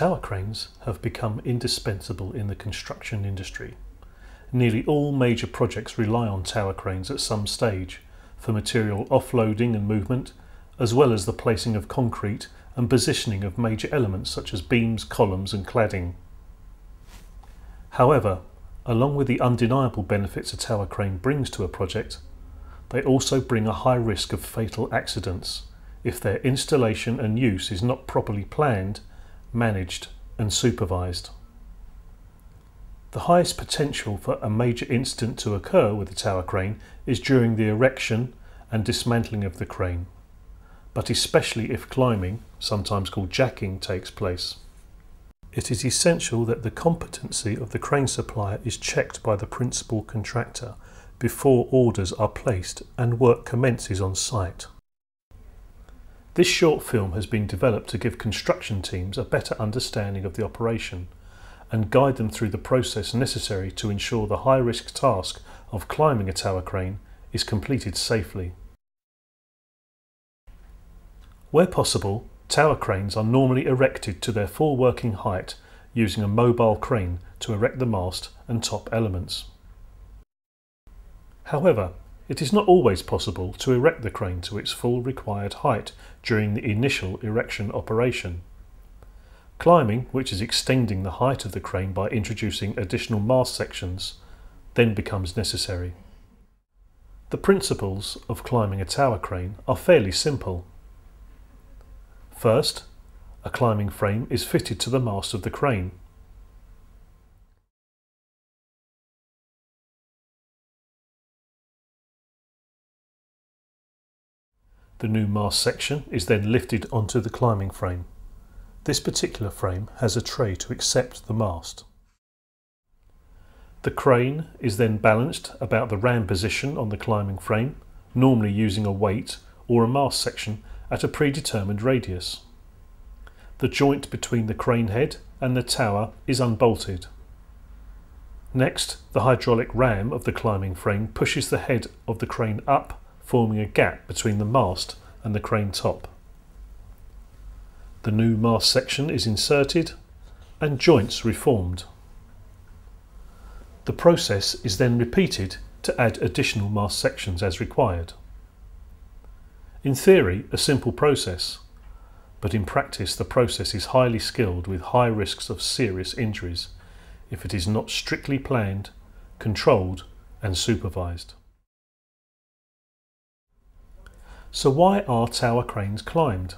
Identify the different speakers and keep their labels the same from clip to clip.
Speaker 1: Tower cranes have become indispensable in the construction industry. Nearly all major projects rely on tower cranes at some stage for material offloading and movement, as well as the placing of concrete and positioning of major elements such as beams, columns and cladding. However, along with the undeniable benefits a tower crane brings to a project, they also bring a high risk of fatal accidents if their installation and use is not properly planned managed and supervised. The highest potential for a major incident to occur with a tower crane is during the erection and dismantling of the crane, but especially if climbing, sometimes called jacking, takes place. It is essential that the competency of the crane supplier is checked by the principal contractor before orders are placed and work commences on site. This short film has been developed to give construction teams a better understanding of the operation and guide them through the process necessary to ensure the high risk task of climbing a tower crane is completed safely. Where possible, tower cranes are normally erected to their full working height using a mobile crane to erect the mast and top elements. However, it is not always possible to erect the crane to its full required height during the initial erection operation. Climbing, which is extending the height of the crane by introducing additional mast sections, then becomes necessary. The principles of climbing a tower crane are fairly simple. First, a climbing frame is fitted to the mast of the crane. The new mast section is then lifted onto the climbing frame. This particular frame has a tray to accept the mast. The crane is then balanced about the ram position on the climbing frame, normally using a weight or a mast section at a predetermined radius. The joint between the crane head and the tower is unbolted. Next, the hydraulic ram of the climbing frame pushes the head of the crane up forming a gap between the mast and the crane top. The new mast section is inserted and joints reformed. The process is then repeated to add additional mast sections as required. In theory, a simple process, but in practice the process is highly skilled with high risks of serious injuries if it is not strictly planned, controlled and supervised. So why are tower cranes climbed?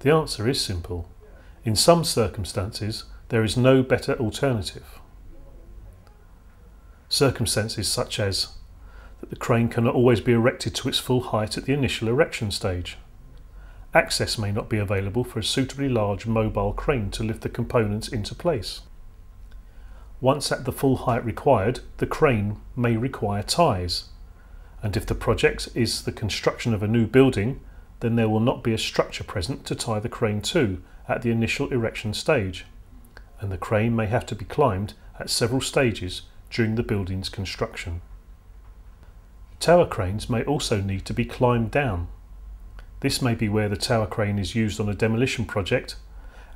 Speaker 1: The answer is simple. In some circumstances, there is no better alternative. Circumstances such as that the crane cannot always be erected to its full height at the initial erection stage. Access may not be available for a suitably large mobile crane to lift the components into place. Once at the full height required, the crane may require ties, and if the project is the construction of a new building, then there will not be a structure present to tie the crane to at the initial erection stage, and the crane may have to be climbed at several stages during the building's construction. Tower cranes may also need to be climbed down. This may be where the tower crane is used on a demolition project,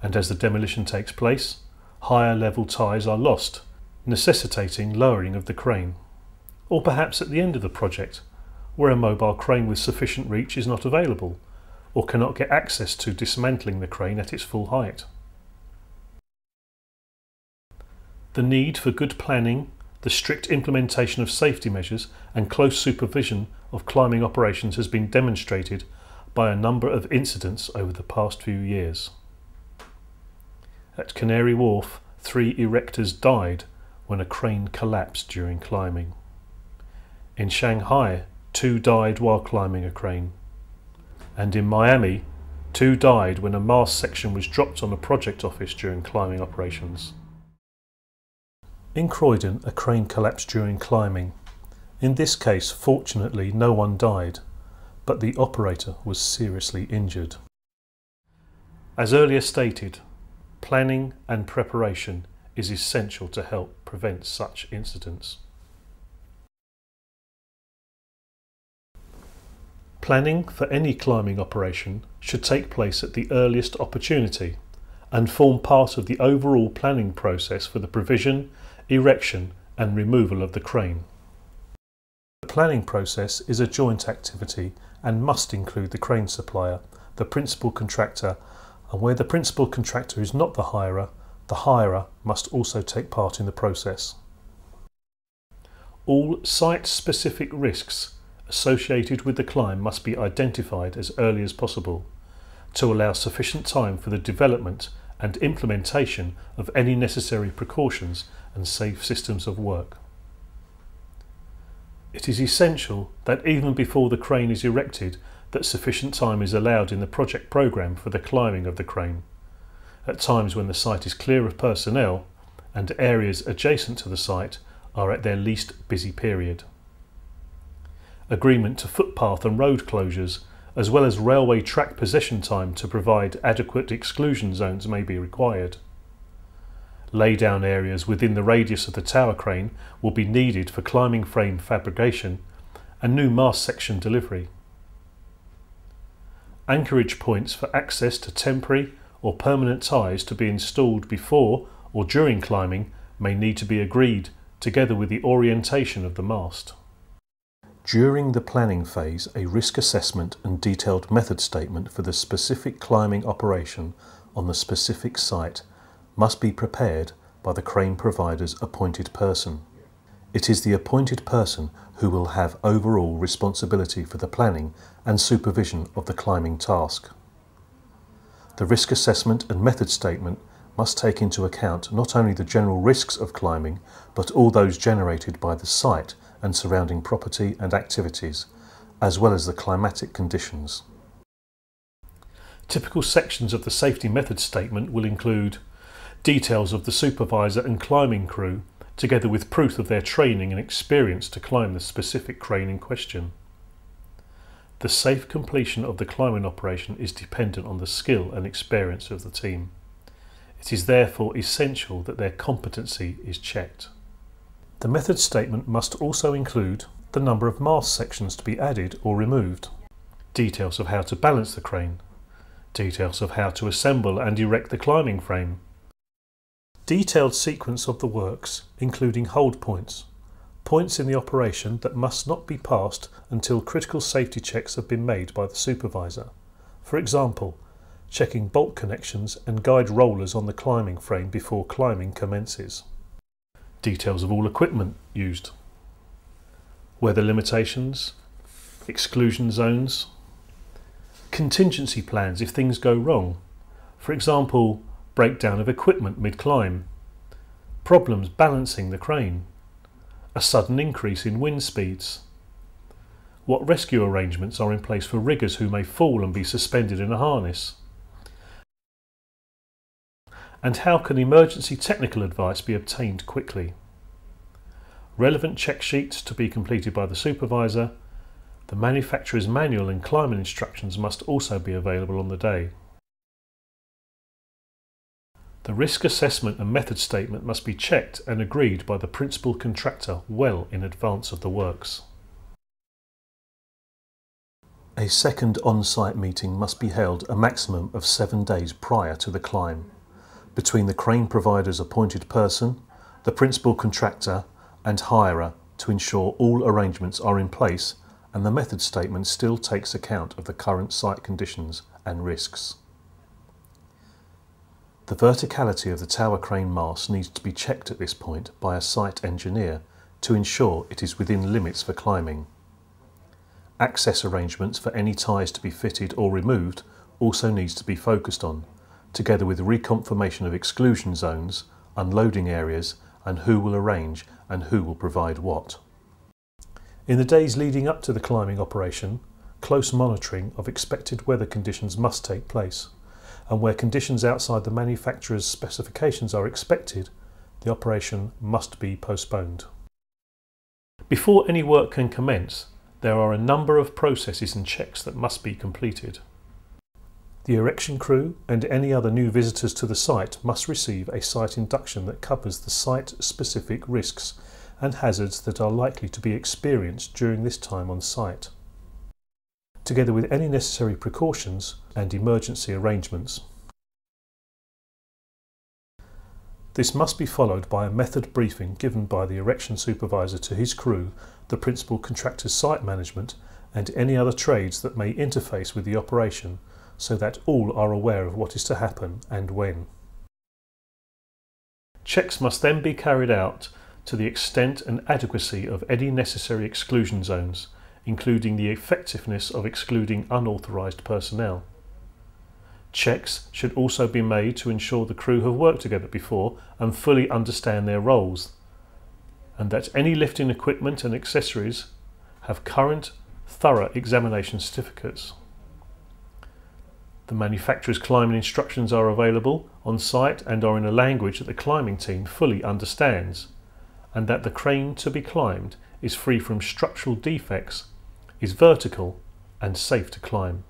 Speaker 1: and as the demolition takes place, higher level ties are lost, necessitating lowering of the crane or perhaps at the end of the project, where a mobile crane with sufficient reach is not available, or cannot get access to dismantling the crane at its full height. The need for good planning, the strict implementation of safety measures and close supervision of climbing operations has been demonstrated by a number of incidents over the past few years. At Canary Wharf, three erectors died when a crane collapsed during climbing. In Shanghai, two died while climbing a crane. And in Miami, two died when a mast section was dropped on a project office during climbing operations. In Croydon, a crane collapsed during climbing. In this case, fortunately, no one died, but the operator was seriously injured. As earlier stated, planning and preparation is essential to help prevent such incidents. Planning for any climbing operation should take place at the earliest opportunity and form part of the overall planning process for the provision, erection and removal of the crane. The planning process is a joint activity and must include the crane supplier, the principal contractor and where the principal contractor is not the hirer, the hirer must also take part in the process. All site-specific risks associated with the climb must be identified as early as possible to allow sufficient time for the development and implementation of any necessary precautions and safe systems of work. It is essential that even before the crane is erected that sufficient time is allowed in the project programme for the climbing of the crane. At times when the site is clear of personnel and areas adjacent to the site are at their least busy period. Agreement to footpath and road closures as well as railway track possession time to provide adequate exclusion zones may be required. Laydown areas within the radius of the tower crane will be needed for climbing frame fabrication and new mast section delivery. Anchorage points for access to temporary or permanent ties to be installed before or during climbing may need to be agreed together with the orientation of the mast. During the planning phase, a risk assessment and detailed method statement for the specific climbing operation on the specific site must be prepared by the crane provider's appointed person. It is the appointed person who will have overall responsibility for the planning and supervision of the climbing task. The risk assessment and method statement must take into account not only the general risks of climbing, but all those generated by the site and surrounding property and activities, as well as the climatic conditions. Typical sections of the safety method statement will include details of the supervisor and climbing crew, together with proof of their training and experience to climb the specific crane in question. The safe completion of the climbing operation is dependent on the skill and experience of the team. It is therefore essential that their competency is checked. The method statement must also include the number of mast sections to be added or removed, details of how to balance the crane, details of how to assemble and erect the climbing frame, detailed sequence of the works including hold points, points in the operation that must not be passed until critical safety checks have been made by the supervisor. For example, checking bolt connections and guide rollers on the climbing frame before climbing commences details of all equipment used, weather limitations, exclusion zones, contingency plans if things go wrong, for example, breakdown of equipment mid-climb, problems balancing the crane, a sudden increase in wind speeds, what rescue arrangements are in place for riggers who may fall and be suspended in a harness, and how can emergency technical advice be obtained quickly? Relevant check sheets to be completed by the supervisor. The manufacturer's manual and climbing instructions must also be available on the day. The risk assessment and method statement must be checked and agreed by the principal contractor well in advance of the works. A second on-site meeting must be held a maximum of seven days prior to the climb between the crane provider's appointed person, the principal contractor and hirer to ensure all arrangements are in place and the method statement still takes account of the current site conditions and risks. The verticality of the tower crane mast needs to be checked at this point by a site engineer to ensure it is within limits for climbing. Access arrangements for any ties to be fitted or removed also needs to be focused on together with reconfirmation of exclusion zones, unloading areas and who will arrange and who will provide what. In the days leading up to the climbing operation, close monitoring of expected weather conditions must take place, and where conditions outside the manufacturer's specifications are expected, the operation must be postponed. Before any work can commence, there are a number of processes and checks that must be completed. The erection crew and any other new visitors to the site must receive a site induction that covers the site-specific risks and hazards that are likely to be experienced during this time on site, together with any necessary precautions and emergency arrangements. This must be followed by a method briefing given by the erection supervisor to his crew, the principal contractor's site management, and any other trades that may interface with the operation so that all are aware of what is to happen and when. Checks must then be carried out to the extent and adequacy of any necessary exclusion zones, including the effectiveness of excluding unauthorised personnel. Checks should also be made to ensure the crew have worked together before and fully understand their roles, and that any lifting equipment and accessories have current, thorough examination certificates. The manufacturer's climbing instructions are available on site and are in a language that the climbing team fully understands, and that the crane to be climbed is free from structural defects, is vertical, and safe to climb.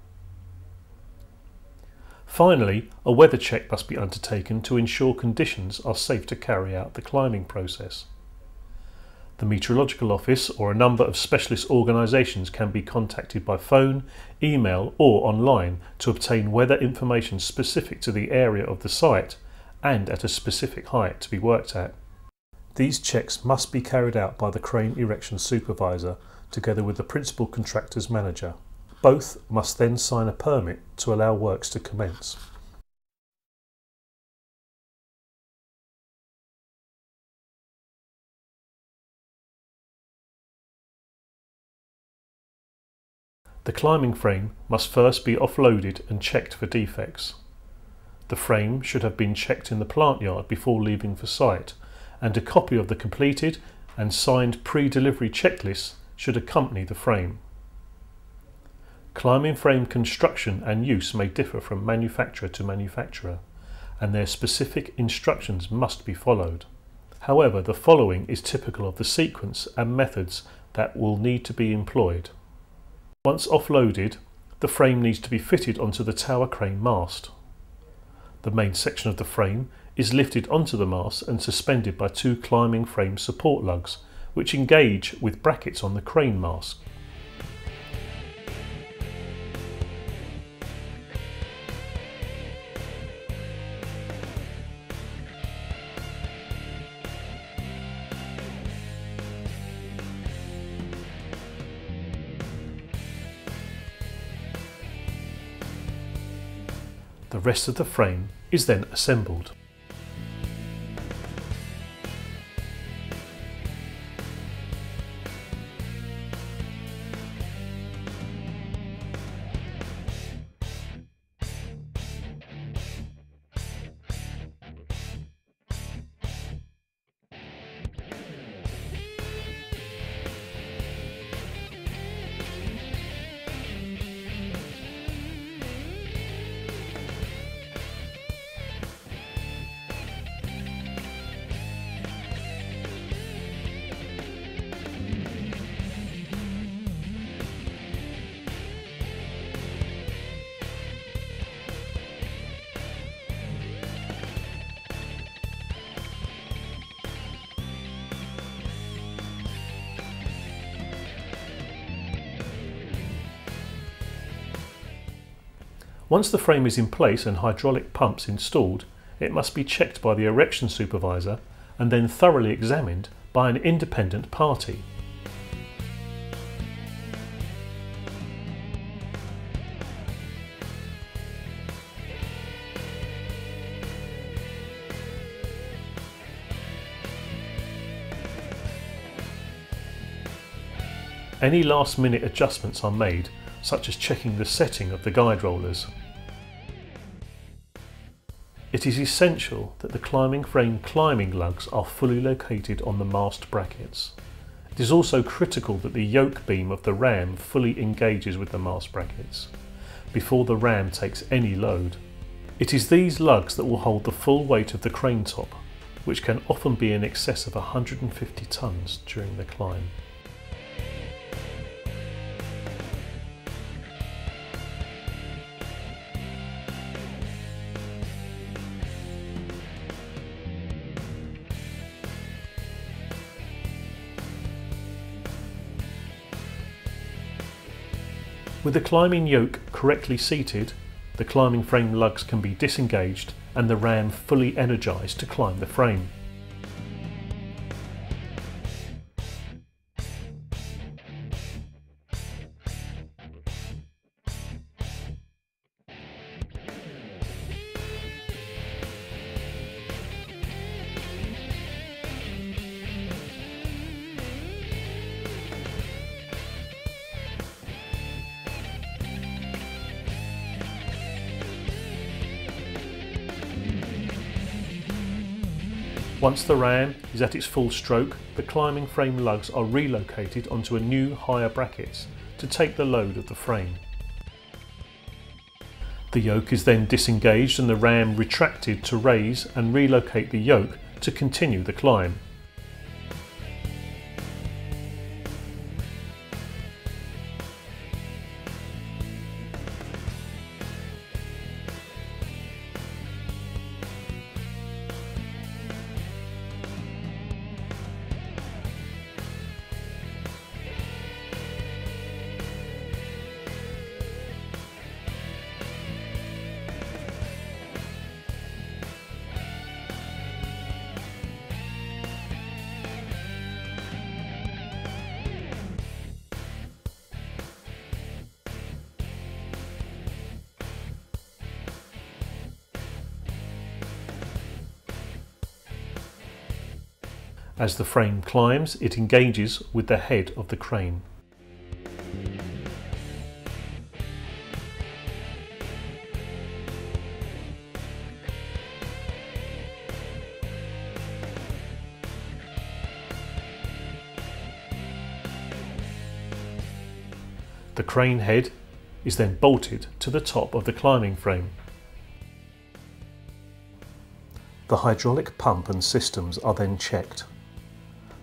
Speaker 1: Finally, a weather check must be undertaken to ensure conditions are safe to carry out the climbing process. The Meteorological Office or a number of specialist organisations can be contacted by phone, email or online to obtain weather information specific to the area of the site and at a specific height to be worked at. These checks must be carried out by the crane erection supervisor together with the principal contractor's manager. Both must then sign a permit to allow works to commence. The climbing frame must first be offloaded and checked for defects. The frame should have been checked in the plant yard before leaving for site and a copy of the completed and signed pre-delivery checklist should accompany the frame. Climbing frame construction and use may differ from manufacturer to manufacturer, and their specific instructions must be followed. However, the following is typical of the sequence and methods that will need to be employed. Once offloaded, the frame needs to be fitted onto the tower crane mast. The main section of the frame is lifted onto the mast and suspended by two climbing frame support lugs, which engage with brackets on the crane mast. Rest of the frame is then assembled. Once the frame is in place and hydraulic pumps installed, it must be checked by the erection supervisor and then thoroughly examined by an independent party. Any last minute adjustments are made, such as checking the setting of the guide rollers. It is essential that the climbing frame climbing lugs are fully located on the mast brackets. It is also critical that the yoke beam of the ram fully engages with the mast brackets before the ram takes any load. It is these lugs that will hold the full weight of the crane top, which can often be in excess of 150 tonnes during the climb. With the climbing yoke correctly seated, the climbing frame lugs can be disengaged and the ram fully energised to climb the frame. Once the ram is at its full stroke, the climbing frame lugs are relocated onto a new higher brackets to take the load of the frame. The yoke is then disengaged and the ram retracted to raise and relocate the yoke to continue the climb. As the frame climbs, it engages with the head of the crane. The crane head is then bolted to the top of the climbing frame. The hydraulic pump and systems are then checked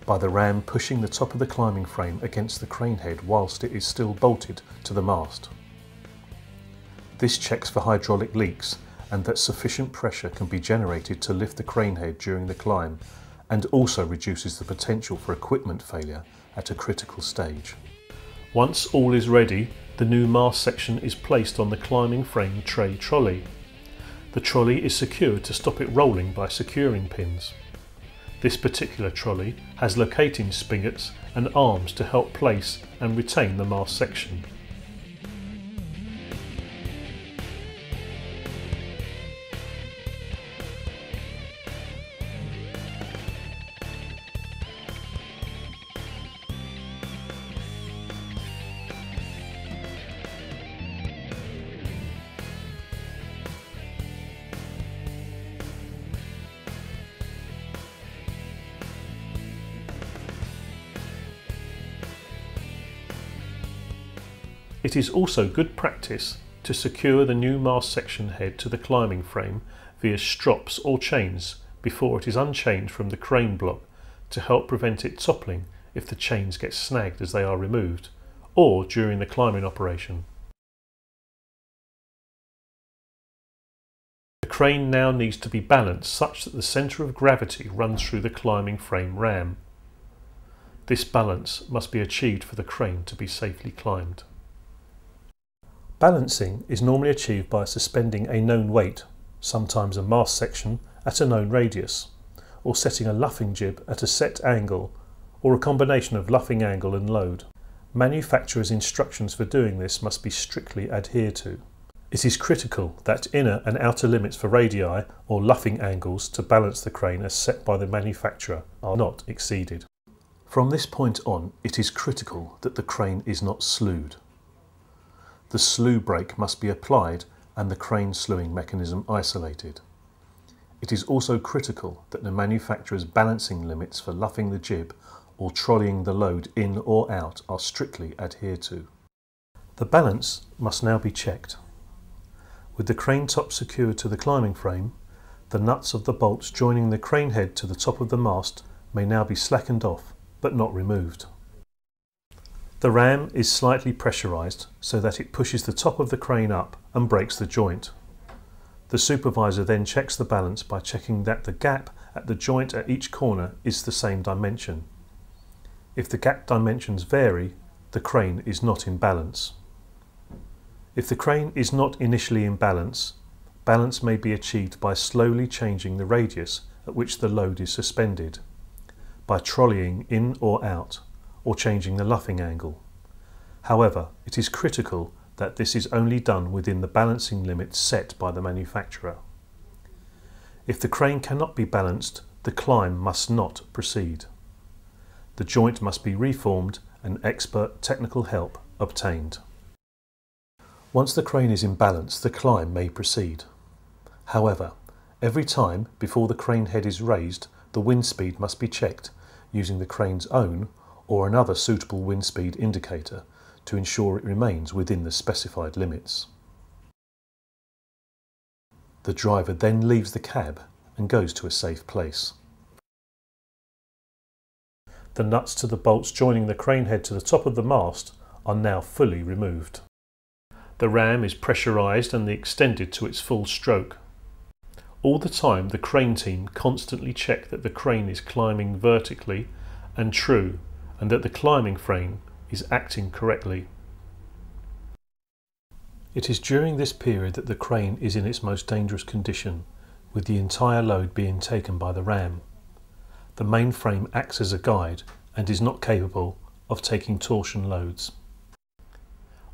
Speaker 1: by the ram pushing the top of the climbing frame against the crane head whilst it is still bolted to the mast. This checks for hydraulic leaks and that sufficient pressure can be generated to lift the crane head during the climb and also reduces the potential for equipment failure at a critical stage. Once all is ready, the new mast section is placed on the climbing frame tray trolley. The trolley is secured to stop it rolling by securing pins. This particular trolley has locating spigots and arms to help place and retain the mast section. It is also good practice to secure the new mast section head to the climbing frame via strops or chains before it is unchained from the crane block to help prevent it toppling if the chains get snagged as they are removed or during the climbing operation. The crane now needs to be balanced such that the centre of gravity runs through the climbing frame ram. This balance must be achieved for the crane to be safely climbed. Balancing is normally achieved by suspending a known weight, sometimes a mast section, at a known radius, or setting a luffing jib at a set angle, or a combination of luffing angle and load. Manufacturers' instructions for doing this must be strictly adhered to. It is critical that inner and outer limits for radii or luffing angles to balance the crane as set by the manufacturer are not exceeded. From this point on, it is critical that the crane is not slewed the slew brake must be applied and the crane slewing mechanism isolated. It is also critical that the manufacturer's balancing limits for luffing the jib or trolleying the load in or out are strictly adhered to. The balance must now be checked. With the crane top secured to the climbing frame, the nuts of the bolts joining the crane head to the top of the mast may now be slackened off but not removed. The ram is slightly pressurized so that it pushes the top of the crane up and breaks the joint. The supervisor then checks the balance by checking that the gap at the joint at each corner is the same dimension. If the gap dimensions vary, the crane is not in balance. If the crane is not initially in balance, balance may be achieved by slowly changing the radius at which the load is suspended, by trolleying in or out, or changing the luffing angle. However, it is critical that this is only done within the balancing limits set by the manufacturer. If the crane cannot be balanced, the climb must not proceed. The joint must be reformed and expert technical help obtained. Once the crane is in balance, the climb may proceed. However, every time before the crane head is raised, the wind speed must be checked using the crane's own or another suitable wind speed indicator to ensure it remains within the specified limits. The driver then leaves the cab and goes to a safe place. The nuts to the bolts joining the crane head to the top of the mast are now fully removed. The ram is pressurised and extended to its full stroke. All the time the crane team constantly check that the crane is climbing vertically and true and that the climbing frame is acting correctly. It is during this period that the crane is in its most dangerous condition, with the entire load being taken by the ram. The main frame acts as a guide and is not capable of taking torsion loads.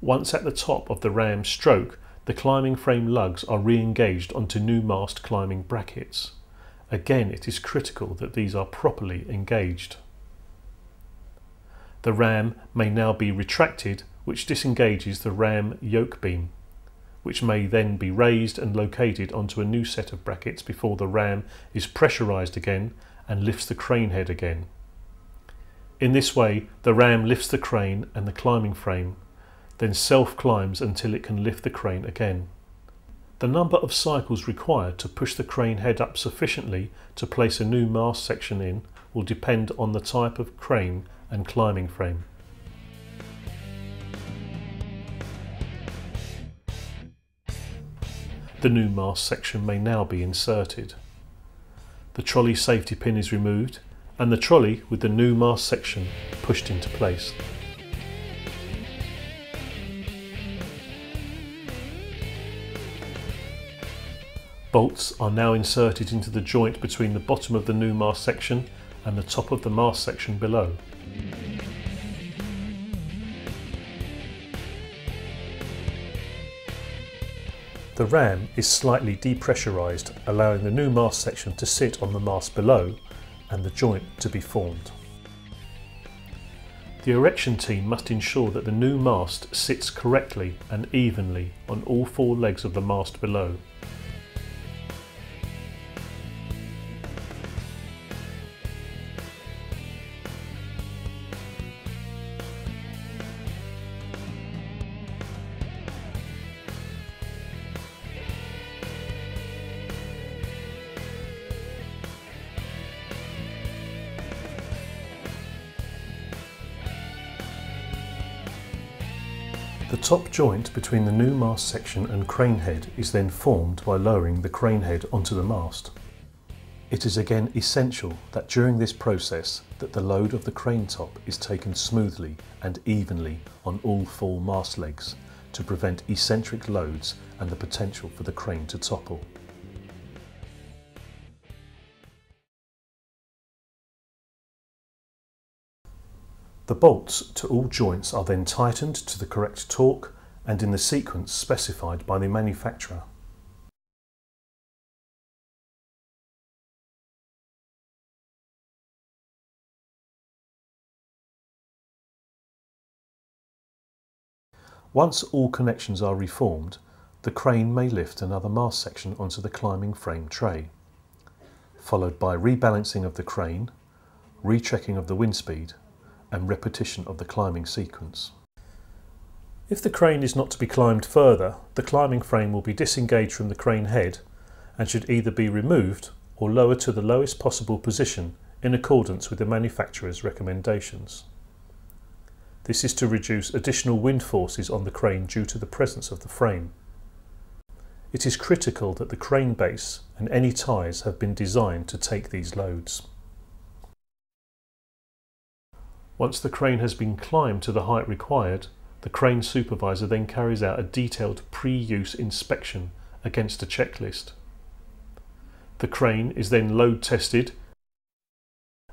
Speaker 1: Once at the top of the ram stroke, the climbing frame lugs are re-engaged onto new mast climbing brackets. Again, it is critical that these are properly engaged. The ram may now be retracted, which disengages the ram yoke beam, which may then be raised and located onto a new set of brackets before the ram is pressurized again and lifts the crane head again. In this way, the ram lifts the crane and the climbing frame, then self-climbs until it can lift the crane again. The number of cycles required to push the crane head up sufficiently to place a new mast section in will depend on the type of crane and climbing frame. The new mast section may now be inserted. The trolley safety pin is removed and the trolley with the new mast section pushed into place. Bolts are now inserted into the joint between the bottom of the new mast section and the top of the mast section below. The ram is slightly depressurised, allowing the new mast section to sit on the mast below and the joint to be formed. The erection team must ensure that the new mast sits correctly and evenly on all four legs of the mast below. Top joint between the new mast section and crane head is then formed by lowering the crane head onto the mast. It is again essential that during this process that the load of the crane top is taken smoothly and evenly on all four mast legs to prevent eccentric loads and the potential for the crane to topple. The bolts to all joints are then tightened to the correct torque and in the sequence specified by the manufacturer. Once all connections are reformed, the crane may lift another mast section onto the climbing frame tray, followed by rebalancing of the crane, rechecking of the wind speed and repetition of the climbing sequence. If the crane is not to be climbed further, the climbing frame will be disengaged from the crane head and should either be removed or lowered to the lowest possible position in accordance with the manufacturer's recommendations. This is to reduce additional wind forces on the crane due to the presence of the frame. It is critical that the crane base and any ties have been designed to take these loads. Once the crane has been climbed to the height required, the crane supervisor then carries out a detailed pre-use inspection against a checklist. The crane is then load tested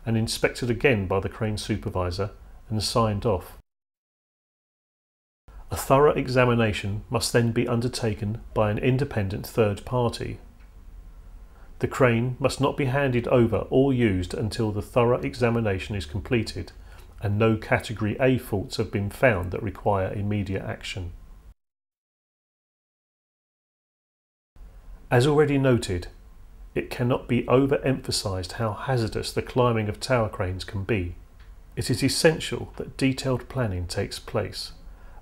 Speaker 1: and inspected again by the crane supervisor and signed off. A thorough examination must then be undertaken by an independent third party. The crane must not be handed over or used until the thorough examination is completed and no Category A faults have been found that require immediate action. As already noted, it cannot be overemphasized how hazardous the climbing of tower cranes can be. It is essential that detailed planning takes place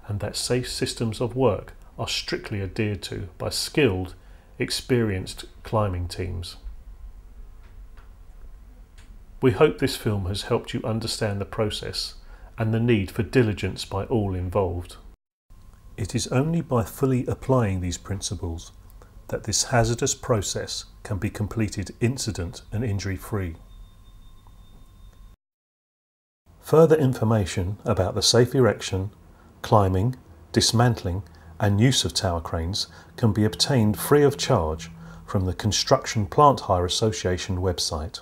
Speaker 1: and that safe systems of work are strictly adhered to by skilled, experienced climbing teams. We hope this film has helped you understand the process and the need for diligence by all involved. It is only by fully applying these principles that this hazardous process can be completed incident and injury free. Further information about the safe erection, climbing, dismantling and use of tower cranes can be obtained free of charge from the Construction Plant Hire Association website.